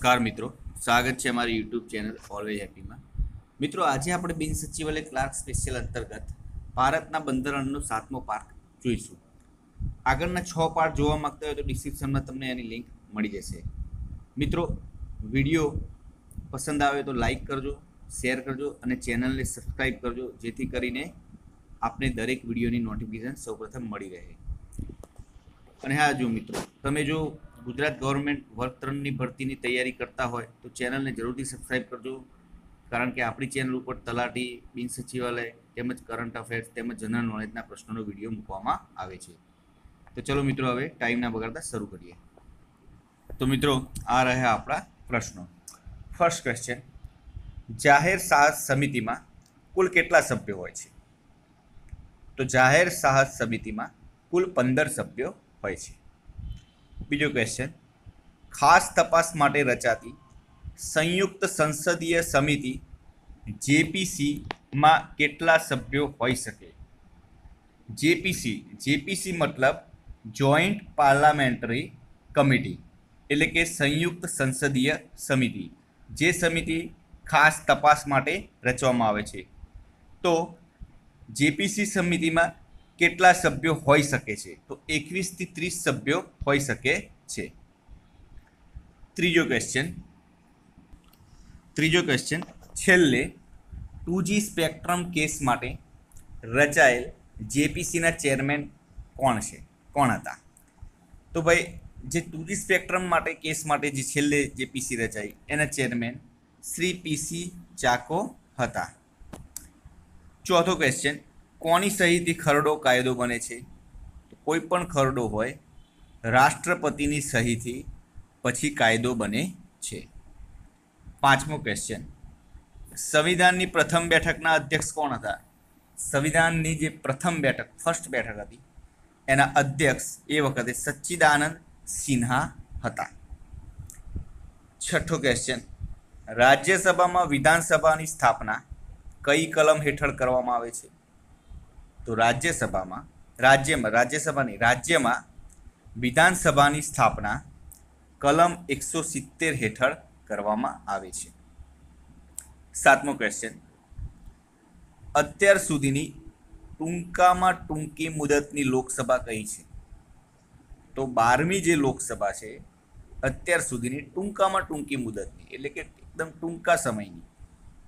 નમસ્કાર મિત્રો. સ્વાગત છે અમારી યુટ્યુબ ચેનલ ઓલવેજ હેપીમાં મિત્રો, આજે આપણે બિન સચિવાલય ક્લાર્ક સ્પેશિયલ અંતર્ગત ભારતના બંધારણનો સાતમો પાર્ટ જોઈશું. આગળના છ પાર્ટ જોવા માંગતા હોય તો ડિસ્ક્રિપ્શનમાં તમને એની લિંક મળી જશે. મિત્રો, વીડિયો પસંદ આવે તો લાઈક કરજો શેર કરજો અને ચેનલને સબસ્ક્રાઈબ કરજો, જેથી કરીને આપને દરેક વિડીયોની નોટિફિકેશન સૌપ્રથમ મળી રહે. અને હા, જો મિત્રો, તમે જો ગુજરાત ગવર્મેન્ટ વર્ગ ત્રણની ભરતીની તૈયારી કરતા હોય તો ચેનલને જરૂરથી સબસ્ક્રાઈબ કરજો. કારણ કે આપણી ચેનલ ઉપર તલાટી, બિન સચિવાલય તેમજ કરંટ અફેર્સ તેમજ જનરલ નોલેજના પ્રશ્નોનો વીડિયો મૂકવામાં આવે છે. તો ચલો મિત્રો, હવે ટાઈમના બગાડતા શરૂ કરીએ. તો મિત્રો, આ રહ્યા આપણા પ્રશ્નો. ફર્સ્ટ ક્વેશ્ચન જાહેર સાહસ સમિતિમાં કુલ કેટલા સભ્યો હોય છે? તો જાહેર સાહસ સમિતિમાં કુલ પંદર સભ્યો હોય છે. બીજો ક્વેશ્ચન ખાસ તપાસ માટે રચાતી સંયુક્ત સંસદીય સમિતિ જેપીસીમાં કેટલા સભ્યો હોઈ શકે? જેપીસી જેપીસી મતલબ જોઈન્ટ પાર્લામેન્ટરી કમિટી એટલે કે સંયુક્ત સંસદીય સમિતિ. જે સમિતિ ખાસ તપાસ માટે રચવામાં આવે છે. તો, જેપીસી સમિતિમાં કેટલા સભ્યો હોઈ શકે છે? તો એકવીસથી ત્રીસ સભ્યો હોઈ શકે છે. ત્રીજો ક્વેશ્ચન ત્રીજો ક્વેશ્ચન છેલ્લે ટુ જી સ્પેક્ટ્રમ કેસ માટે રચાયેલ જેપીસીના ચેરમેન કોણ છે? કોણ હતા? તો ભાઈ, જે ટુ જી સ્પેક્ટ્રમ માટે કેસ માટે જે છેલ્લે જેપીસી રચાઈ, એના ચેરમેન શ્રી પીસી ચાકો હતા. ચોથો ક્વેશ્ચન કોની સહીથી ખરડો કાયદો બને છે? કોઈ પણ ખરડો હોય, રાષ્ટ્રપતિની સહીથી પછી કાયદો બને છે. પાંચમો ક્વેશ્ચન સંવિધાનની પ્રથમ બેઠકના અધ્યક્ષ કોણ હતા? સંવિધાનની જે પ્રથમ બેઠક ફર્સ્ટ બેઠક હતી, એના અધ્યક્ષ એ વખતે સચ્ચિદાનંદ સિન્હા હતા. છઠ્ઠો ક્વેશ્ચન રાજ્યસભામાં વિધાનસભાની સ્થાપના કઈ કલમ હેઠળ કરવામાં આવે છે? તો રાજ્યસભામાં, રાજ્યમાં, રાજ્યસભાની, રાજ્યમાં વિધાનસભાની સ્થાપના કલમ એકસો સિત્તેર હેઠળ કરવામાં આવે છે. સાતમો ક્વેશ્ચન અત્યાર સુધીની ટૂંકામાં ટૂંકી મુદતની લોકસભા કઈ છે? તો બારમી જે લોકસભા છે, અત્યાર સુધીની ટૂંકામાં ટૂંકી મુદતની, એટલે કે એકદમ ટૂંકા સમયની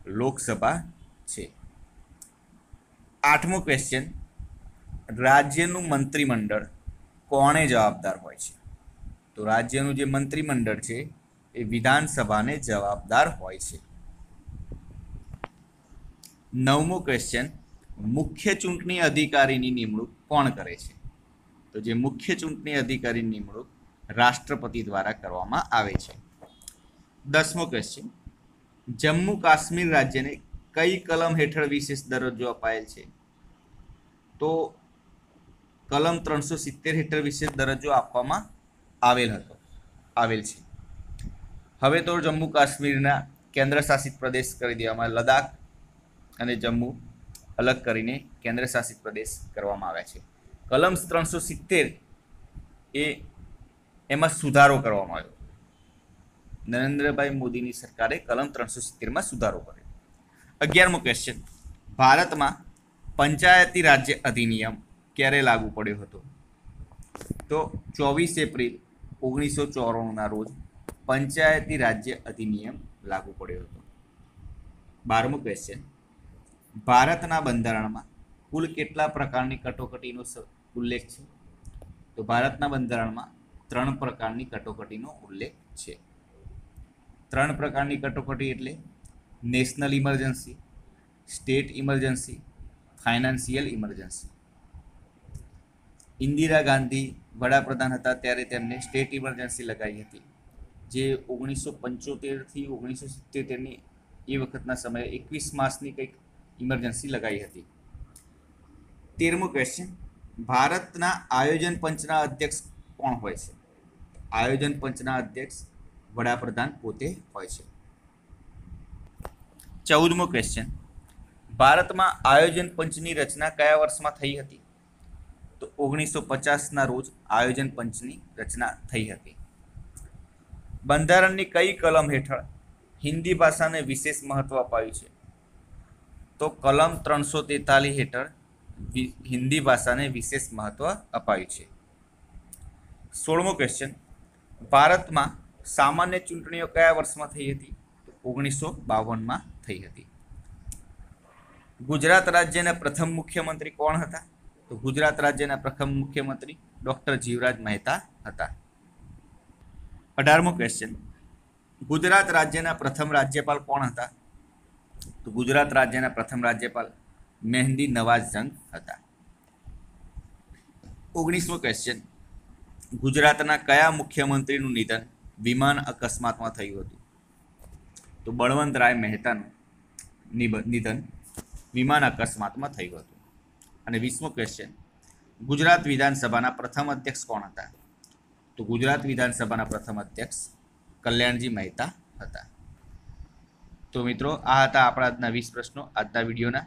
લોકસભા છે. આઠમો ક્વેશ્ચન રાજ્યનું મંત્રીમંડળ કોણે જવાબદાર હોય છે? તો રાજ્યનું જે મંત્રીમંડળ છે, એ વિધાનસભાને જવાબદાર હોય છે. નવમો ક્વેશ્ચન મુખ્ય ચૂંટણી અધિકારીની નિમણૂક કોણ કરે છે? તો જે મુખ્ય ચૂંટણી અધિકારીની નિમણૂક રાષ્ટ્રપતિ દ્વારા કરવામાં આવે છે. દસમો ક્વેશ્ચન જમ્મુ કાશ્મીર રાજ્યને કઈ કલમ હેઠળ વિશેષ દરજ્જો અપાયેલ છે? તો કલમ ત્રણસો સિત્તેર હેઠળ વિશેષ દરજ્જો આપવામાં આવેલ હતો, આવેલ છે. હવે તો જમ્મુ કાશ્મીરના કેન્દ્ર શાસિત પ્રદેશ કરી દેવામાં લદાખ અને જમ્મુ અલગ કરીને કેન્દ્ર શાસિત પ્રદેશ કરવામાં આવ્યા છે. કલમ ત્રણસો સિત્તેર એ એમાં સુધારો કરવામાં આવ્યો. નરેન્દ્રભાઈ મોદીની સરકારે કલમ ત્રણસો સિત્તેરમાં સુધારો કર્યો. અગિયારમો ક્વેશ્ચન ભારતમાં પંચાયતી રાજ્ય અધિનિયમ ક્યારે લાગુ પડ્યો હતો? તો ચોવીસ એપ્રિલ ઓગણીસો ચોરાણુંના રોજ પંચાયતી રાજ્ય અધિનિયમ લાગુ પડ્યો હતો. બારમો ક્વેશ્ચન ભારતના બંધારણમાં કુલ કેટલા પ્રકારની કટોકટીનો ઉલ્લેખ છે? તો ભારતના બંધારણમાં ત્રણ પ્રકારની કટોકટીનો ઉલ્લેખ છે. ત્રણ પ્રકારની કટોકટી એટલે national emergency, state emergency, financial emergency. Indira Gandhi વડાપ્રધાન હતા ત્યારે તેમને સ્ટેટ ઇમરજન્સી લગાવી હતી, જે ઓગણીસો પંચોતેરથી ઓગણીસો સિત્તેરની એ વખતના સમયે એકવીસ માસની કંઈક ઇમરજન્સી લગાવી હતી. તેરમો ક્વેશ્ચન ભારતના આયોજન પંચના અધ્યક્ષ કોણ હોય છે? આયોજન પંચના અધ્યક્ષ વડાપ્રધાન પોતે હોય છે. ચૌદમો ક્વેશ્ચન ભારતમાં આયોજન પંચની રચના કયા વર્ષમાં થઈ હતી? તો ઓગણીસો પચાસના રોજ આયોજન પંચની રચના થઈ હતી. બંધારણની કઈ કલમ હેઠળ હિન્દી ભાષાને વિશેષ મહત્વ અપાયું છે? તો કલમ ત્રણસો તેતાલીસ હેઠળ હિન્દી ભાષાને વિશેષ મહત્વ અપાયું છે. સોળમો ક્વેશ્ચન ભારતમાં સામાન્ય ચૂંટણીઓ કયા વર્ષમાં થઈ હતી? ઓગણીસો બાવનમાં થઈ હતી. ગુજરાત રાજ્યના પ્રથમ મુખ્યમંત્રી કોણ હતા? તો ગુજરાત રાજ્યના પ્રથમ મુખ્યમંત્રી ડોક્ટર જીવરાજ મહેતા હતા. અઢારમો ક્વેશ્ચન ગુજરાત રાજ્યના પ્રથમ રાજ્યપાલ કોણ હતા? તો ગુજરાત રાજ્યના પ્રથમ રાજ્યપાલ મહેંદી નવાઝ જંગ હતા. ઓગણીસમો ક્વેશ્ચન ગુજરાતના કયા મુખ્યમંત્રીનું નિધન વિમાન અકસ્માતમાં થયું હતું? તો બળવંતરાય મહેતાનું નિધન વિમાન અકસ્માતમાં થયું હતું. અને વીસમો ક્વેશ્ચન ગુજરાત વિધાનસભાના પ્રથમ અધ્યક્ષ કોણ હતા? તો ગુજરાત વિધાનસભાના પ્રથમ અધ્યક્ષ કલ્યાણજી મહેતા હતા. તો મિત્રો, આ હતા આપણા આજના વીસ પ્રશ્નો. આજના વિડીયોના.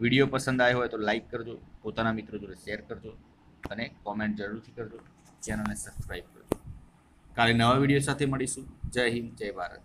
વીડિયો પસંદ આવ્યો હોય તો લાઈક કરજો, પોતાના મિત્રો જોડે શેર કરજો અને કોમેન્ટ જરૂરથી કરજો. ચેનલને સબસ્ક્રાઈબ કરજો. કાલે નવા વીડિયો સાથે મળીશું. જય હિન્દ, જય ભારત.